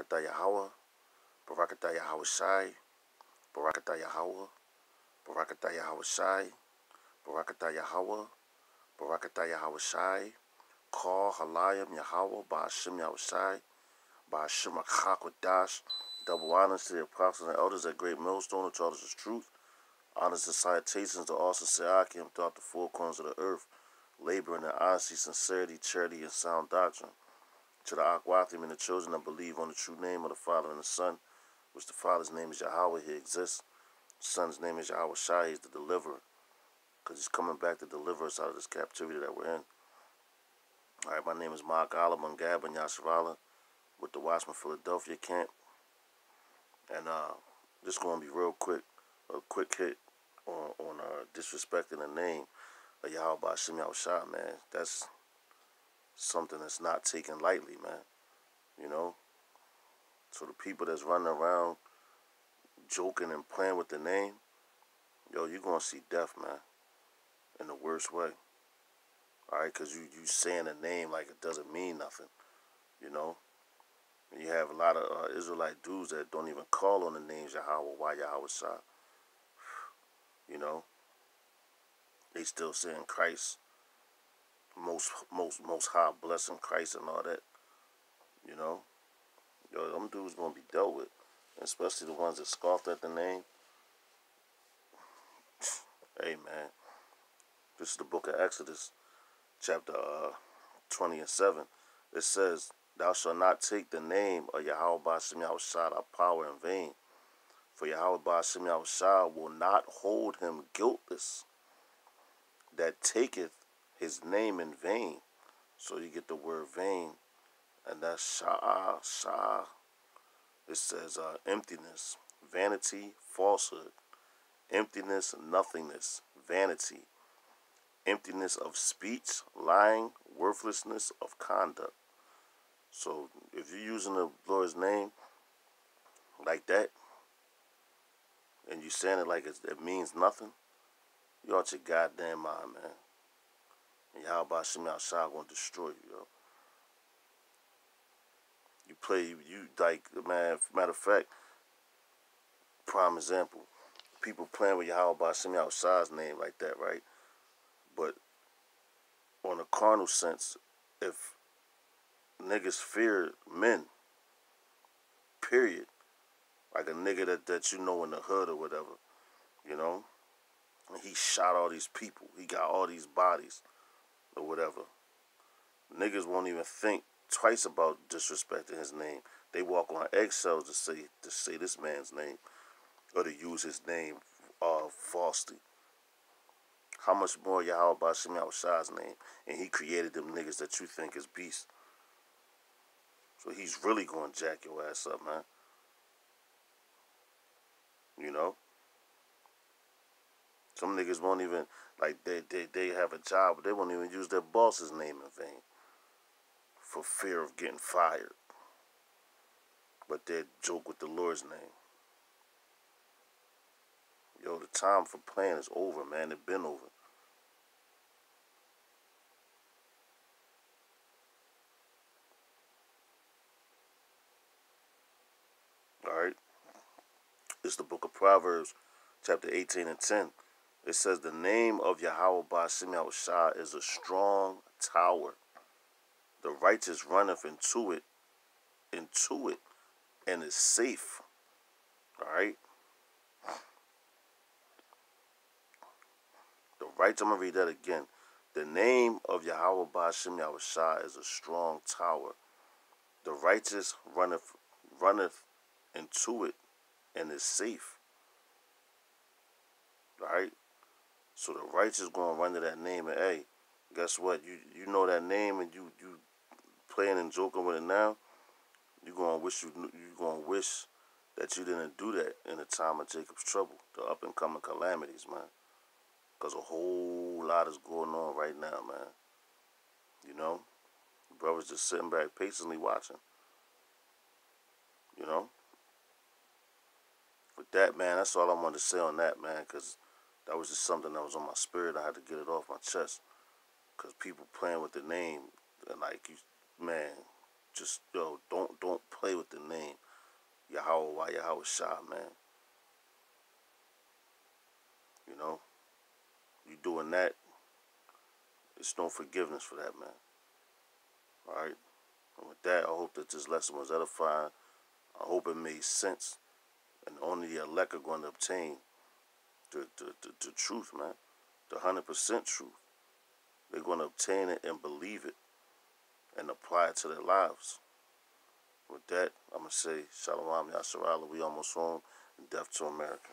Barakatah Yahweh, Barakatah Yahweh Shai, Barakatah Yahweh, Barakatah Yahweh Shai, Barakatah Yahweh, Barakatah Yahweh Shai, Call Halayim Yahweh, Ba'ashim Yahweh Shai, Ba'ashim Achakwadash, double honors to the apostles and elders at Great Millstone, which all is truth. Honors and salutations to all Sasakim throughout the four corners of the earth, laboring in honesty, sincerity, charity, and sound doctrine. To the Akwathim and the children that believe on the true name of the Father and the Son, which the Father's name is Yahweh, he exists. The Son's name is Yahweh Shai, he's the deliverer. Because he's coming back to deliver us out of this captivity that we're in. Alright, my name is Mark Alaman Gab and with the Watchmen Philadelphia camp. And uh just gonna be real quick, a quick hit on on uh disrespecting the name of Yahweh Shah, man. That's something that's not taken lightly, man. You know? So the people that's running around joking and playing with the name, yo, you're going to see death, man. In the worst way. All right? Because you, you saying a name like it doesn't mean nothing. You know? And you have a lot of uh, Israelite dudes that don't even call on the names Yahweh, why Yahweh Shah. You know? They still saying Christ most most most high blessing Christ and all that. You know, yo, them dudes gonna be dealt with, especially the ones that scoffed at the name. hey man, this is the book of Exodus, chapter uh, twenty and seven. It says, "Thou shalt not take the name of Yahweh Bashim Yahushua thy power in vain, for Yahweh Bashim Yahushua will not hold him guiltless that taketh his name in vain. So you get the word vain, and that's sha'ah, sha'ah. It says uh, emptiness, vanity, falsehood, emptiness, nothingness, vanity, emptiness of speech, lying, worthlessness of conduct. So if you're using the Lord's name like that, and you're saying it like it means nothing, you're out your goddamn mind, man. And Yahweh Shem outside gonna destroy you, yo. You play, you like, man, matter of fact, prime example, people playing with Yahweh Shem outside's name like that, right? But on a carnal sense, if niggas fear men, period, like a nigga that, that you know in the hood or whatever, you know, and he shot all these people, he got all these bodies or whatever. Niggas won't even think twice about disrespecting his name. They walk on eggshells to say to say this man's name or to use his name uh, falsely. How much more Yahweh Bashim Shah's name? And he created them niggas that you think is beasts. So he's really going to jack your ass up, man. You know? Some niggas won't even like they, they, they have a job, but they won't even use their boss's name in vain for fear of getting fired. But they joke with the Lord's name. Yo, the time for playing is over, man. It's been over. Alright. It's the book of Proverbs, chapter 18 and 10. It says the name of Yahweh Bashim Shah is a strong tower. The righteous runneth into it, into it, and is safe. Alright? The righteous, I'm to read that again. The name of Yahweh Bashim Shah is a strong tower. The righteous runneth, runneth into it and is safe. Alright? So the righteous is gonna run to that name and hey, guess what? You you know that name and you you playing and joking with it now. You gonna wish you you gonna wish that you didn't do that in the time of Jacob's trouble, the up and coming calamities, man. Cause a whole lot is going on right now, man. You know, brothers just sitting back patiently watching. You know. With that, man, that's all I wanted to say on that, man. Cause that was just something that was on my spirit. I had to get it off my chest. Because people playing with the name, and like, you, man, just yo, don't don't play with the name Yahweh. Why Yahweh Shah, man? You know, you doing that. It's no forgiveness for that, man. All right. And with that, I hope that this lesson was edifying. I hope it made sense. And only the elect are going to obtain the, the, the, the truth, man. The 100% truth. They're going to obtain it and believe it and apply it to their lives. With that, I'm going to say, Shalom Yasharala, we almost home, death to America.